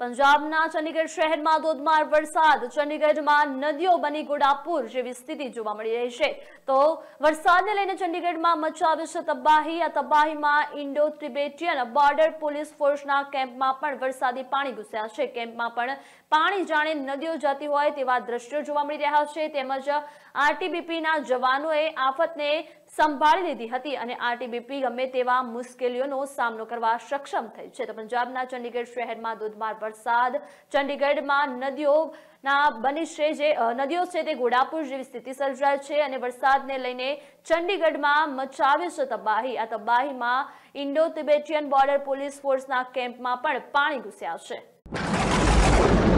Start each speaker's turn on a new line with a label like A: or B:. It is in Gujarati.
A: પંજાબના ચંદીગઢ શહેરમાં ધોધમાર વરસાદ. ચંદીગઢમાં નદીઓ બની ગોડાપુર જેવી સ્થિતિ જોવા મળી રહી છે. તો વરસાદને લઈને ચંદીગઢમાં મચાવી છે તબાહી. આ તબાહીમાં ઇન્ડો ત્રિબેટિયન બોર્ડર પોલીસ ફોર્સના કેમ્પમાં પણ વરસાદી પાણી ઘૂસ્યા છે. કેમ્પમાં પણ પાણી જાણે નદીઓ જતી હોય તેવા દ્રશ્યો જોવા મળી રહ્યા છે. તેમજ આરટીબીપીના જવાનોએ આફતને સંભાળી લીધી હતી અને આરટીબીપી ગમે તેવા મુશ્કેલીઓનો સામનો કરવા સક્ષમ થઈ છે. તો પંજાબના ચંડીગઢ શહેરમાં ધોધમાર વરસાદ. ચંડીગઢમાં નદીઓ ના બની છે જે નદીઓ છે તે ઘોડાપુર જેવી સ્થિતિ સર્જાય છે અને વરસાદને લઈને ચંડીગઢમાં મચાવી છે તબાહી. આ તબાહીમાં ઇન્ડો તિબેટિયન બોર્ડર પોલીસ ફોર્સના કેમ્પમાં પણ પાણી ઘૂસ્યા છે.